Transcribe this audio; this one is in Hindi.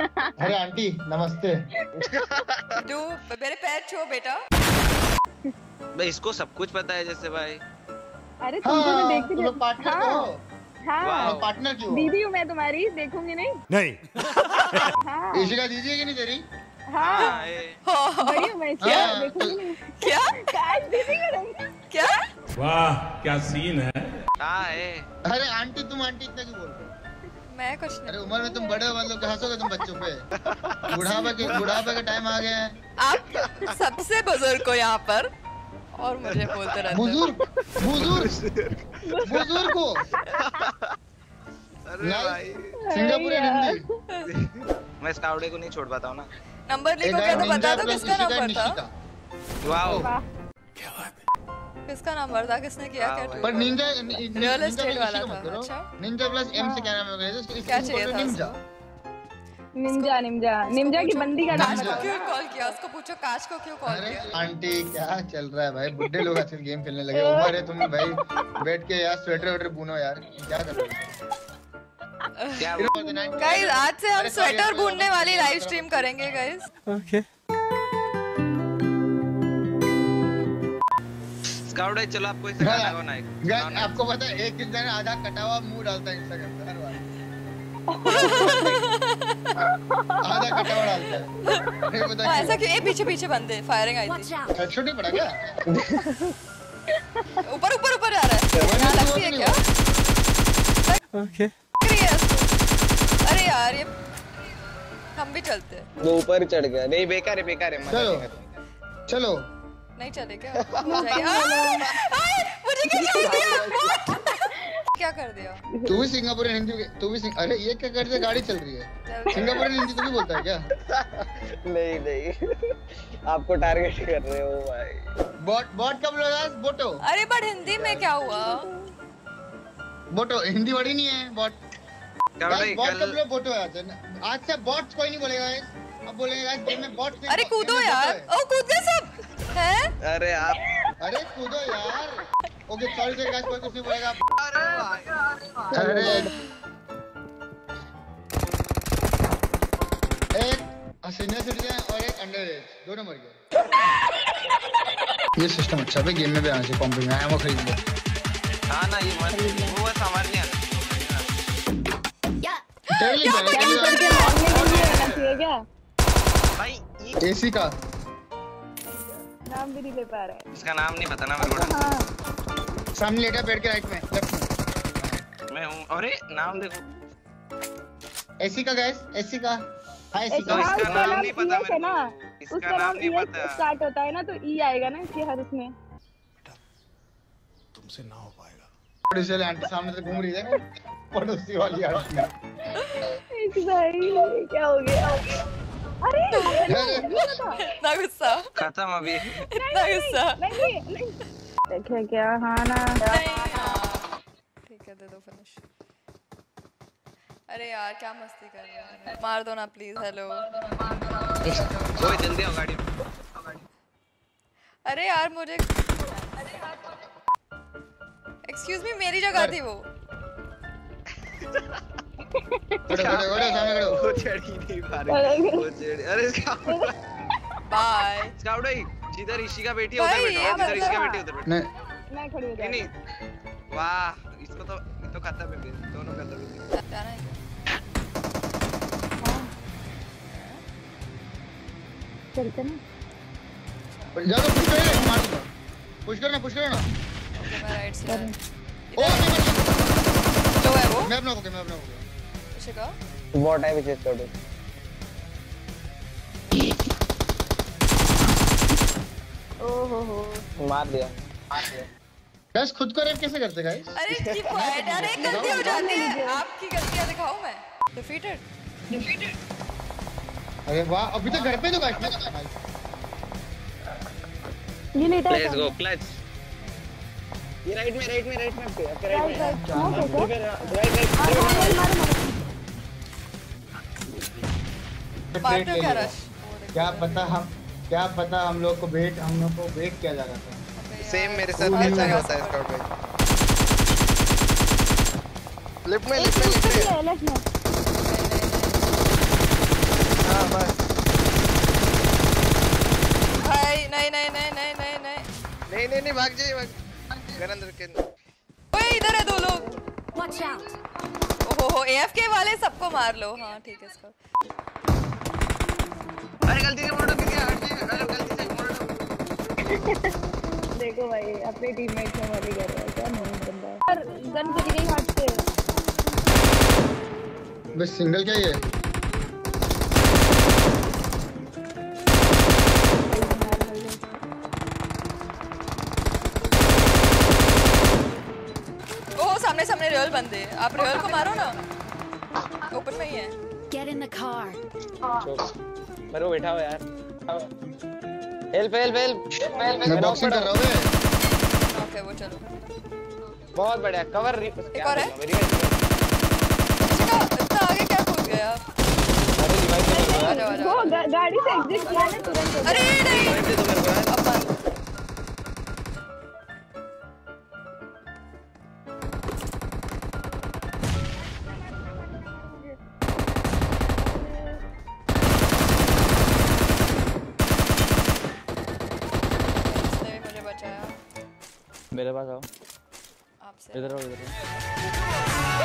अरे आंटी नमस्ते। तू मेरे पैर छो बेटा। भाई इसको सब कुछ पता है जैसे भाई। अरे तुमको तो हाँ देखती तुम लोग पार्टनर हाँ, हो। हाँ। पार्टनर क्यों दीदी हूँ मैं तुम्हारी देखूँगी नहीं? नहीं। हाँ। इशिका दीदी है कि नहीं तेरी? हाँ। हाँ बड़ी हूँ मैं क्या? हाँ, देखूँगी नहीं। क्या? काश दीदी क्या? वाह क्या सीन है। हाँ अरे आंटी तुम आंटी इतना क्यों बोलते हो? मैं कुछ नहीं अरे उम्र में तुम बड़े हो मतलब कि हंसोगे तुम बच्चों पे? बुढ़ापा के बुढ़ापे का टाइम आ गया है। आप सबसे बुज़ुर्ग को यहाँ पर और मुझे बोलते रहते बुज़ुर्ग बुज़ुर्ग बुज़ुर्ग हो। अरे भाई। सिंगापुर। हिंदी। मैं स्काउडे को नहीं छोड़ पाता हूँ ना। नंबर लिखो है क्या तो बता दो किसका नंबर था। वाओ। वाह। किसका नंबर था किसने किया? हाँ, क्या। पर निंजा Real estate वाला था, अच्छा। निंजा प्लस एम से क्या नाम है इसको क्या चाहिए था निंजा। Ninja Ninja. निंजा की बंदी का नाम क्यों कॉल किया? उसको पूछो काश को क्यों कॉल अरे किया? आंटी क्या चल रहा है भाई? बुड्ढे लोग आजकल गेम खेलने लगे। उम्र है तुम भाई। बैठ के यार स्वेटर वेटर बुनो यार। क्या कर रहे हो? गाइस आज से हम स्वेटर बुनने वाली लाइव स्ट्रीम करेंगे गाइस स्काउट है चलो आपको इसे गाना गाना है गाइस आपको पता है एक इंसान आधा कटा हुआ मुँह डालता है इंस्टाग्राम पे हर बार। आधा कटा हुआ डालता है। नहीं पता हाँ, ऐसा क्यों क्यों? ए पीछे पीछे बंदे फायरिंग आई थी हेडशॉट नहीं पड़ा क्या? ऊपर ऊपर ऊपर आ रहा है। यहाँ लगती है क्या? ओके है। अरे यार ये हम भी चलते हैं। वो ऊपर चढ़ गया। नहीं बेकार है बेकार है चलो। चलो। नहीं चले क्या मुझे क्या छोड़ दिया। क्या कर दिया? तू भी सिंगापुर हिंदी तू भी सिंग... अरे ये क्या कर रही गाड़ी चल रही है। सिंगापुर हिंदी तू भी बोलता है क्या? नहीं नहीं। आपको टारगेट कर रहे हो भाई। बॉट बॉट कब लगा बोटो। अरे बट हिंदी में क्या हुआ? बोटो हिंदी ही नहीं है बॉट क्या बॉट कब लोग बोटो आज। आज से बॉट कोई नहीं बोलेगा अब बोलेंगे guys, गेम में बॉट अरे कूदो यार। ओ कूद गए सब। हैं? अरे आप अरे कूदो यार। ओके सॉरी सॉरी गाइस कोई कुछ नहीं बोलेगा। अरे भाई। अरे एक सीनियर सिटीजन और एक अंडर एज। दोनों मर गए ये सिस्टम अच्छा है गेम में भी आना चाहिए पंपिंग में एमो खरीद लो। हाँ ना ये मत वो बस हमारे लिए आना टेली कैंपर के मारने के लिए आना चाहिए क्या? भाई एसी का। नाम भी नहीं ले पा रहे। इसका नाम नहीं पता ना मेरे को। हाँ। सामने लेटा पेड़ के राइट में लेफ़्ट में। मैं हूँ। अरे नाम देखो। एसी का गैस एसी का। हाँ एसी तो का हाँ, इसका नाम नहीं पता है मेरे ना। को। इसका उसका नाम नहीं पता। स्टार्ट होता है ना तो ई आएगा ना इसके हर उसमें। तुमसे ना हो पाएगा। पड़ोसी वाली आंटी सामने से घूम रही है। पड़ोसी वाली आंटी। एक भाई क्या हो गया? अरे इतना गुस्सा। खत्म अभी। इतना गुस्सा। देखिए क्या हाँ ना हाँ। ठीक है दे दो फिनिश अरे यार क्या मस्ती कर रहे हैं मार दो ना प्लीज़ हेलो ओए जल्दी आओ गाड़ी अरे यार मुझे एक्सक्यूज मी मेरी जगह थी वो। वो चढ़ी नहीं पा रही वो चढ़ी। अरे स्काउट बाय स्काउट भाई जिधर इशिका बैठी है उधर बैठो। जिधर इशिका बैठी है उधर बैठो। नहीं। मैं खड़ी हो नहीं नहीं। वाह इसको तो ये तो खत्म है दोनों खत्म है जाना है। चलते ना जाओ पुश करो मार दूँगा। पुश करो ना पुश करो ना। ओके मैं राइट से ओ नहीं मर लो है वो। मैं अपना हो गया मैं अपना हो गया। शिका बॉट है पीछे स्काउट ओ हो हो मार दिया। गाइस खुद को रेप कैसे करते गाइस अरे की पॉइंट अरे गलती हो जाती है आपकी गलतियाँ दिखाऊँ मैं। डिफीटेड अरे वाह अभी तक घर पे तो गाइस ये लेटा है लेट्स गो क्लच ये राइट में राइट में राइट में पे। फिर राइट राइट राइट हाँ राइट ट्रेट ले लिया क्या पता हम क्या पता हम लोग को वेट हम लोग को वेट किया जा रहा था। सेम मेरे साथ ऐसा होता है स्काउट भाई लिफ्ट में। लिफ्ट में लिफ्ट में हाँ बस। भाई नहीं नहीं नहीं नहीं नहीं नहीं। नहीं नहीं नहीं भाग जाइए भाग। गरंदर के ओए इधर है दो लोग। वॉच आउट ओहो हो एएफके वाले सबको मार लो। हाँ ठीक है इसको। गलती से मोटो अरे गलती से मोटो। देखो भाई अपने टीममेट से वाली कर रहा है क्या नहीं बंदा यार गन गिर गई हाथ से। बस सिंगल क्या ये? सामने सामने रियल बंदे। आप रियल को मारो ना। ओपन में ही है। Get in the car. मेरे को बैठा हो यार हेल्प हेल्प हेल्प मैं बॉक्सिंग कर रहा हूँ ओके वो चलो। बहुत बढ़िया कवर एक और है? इतना आगे क्या कूद गया? आ जाओ आ वो जाओ गा- गाड़ी से एग्जिट किया ना तुरंत। अरे नहीं। मेरे पास आओ। इधर आओ इधर आओ।